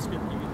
свет не видно.